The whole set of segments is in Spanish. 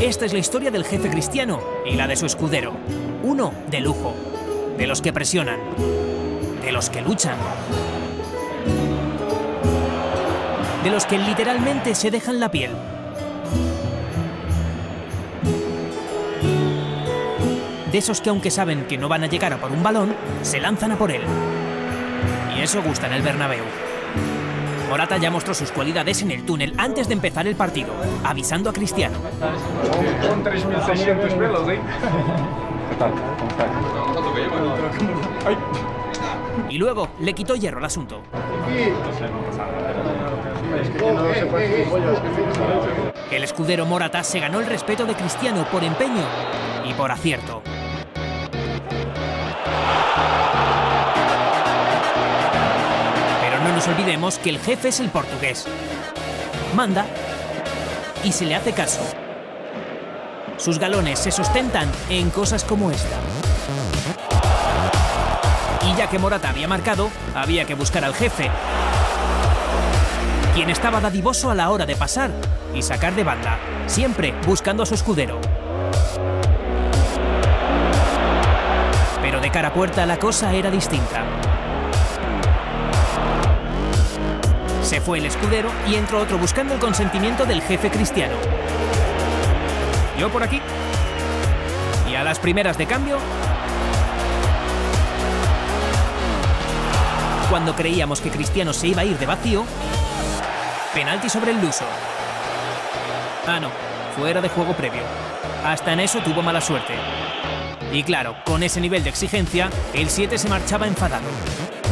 Esta es la historia del jefe cristiano y la de su escudero. Uno de lujo, de los que presionan, de los que luchan, de los que literalmente se dejan la piel. De esos que aunque saben que no van a llegar a por un balón, se lanzan a por él. Y eso gusta en el Bernabéu. Morata ya mostró sus cualidades en el túnel antes de empezar el partido, avisando a Cristiano. Con 3.600 pelos, ¿eh? Y luego le quitó hierro al asunto. El escudero Morata se ganó el respeto de Cristiano por empeño y por acierto. Olvidemos que el jefe es el portugués. Manda y se le hace caso. Sus galones se sustentan en cosas como esta. Y ya que Morata había marcado, había que buscar al jefe, quien estaba dadivoso a la hora de pasar y sacar de banda, siempre buscando a su escudero. Pero de cara a puerta la cosa era distinta. Se fue el escudero y entró otro buscando el consentimiento del jefe cristiano. Yo por aquí. Y a las primeras de cambio, cuando creíamos que Cristiano se iba a ir de vacío, penalti sobre el luso. Ah, no, fuera de juego previo. Hasta en eso tuvo mala suerte. Y claro, con ese nivel de exigencia, el 7 se marchaba enfadado.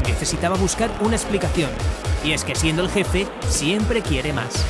Necesitaba buscar una explicación. Y es que siendo el jefe, siempre quiere más.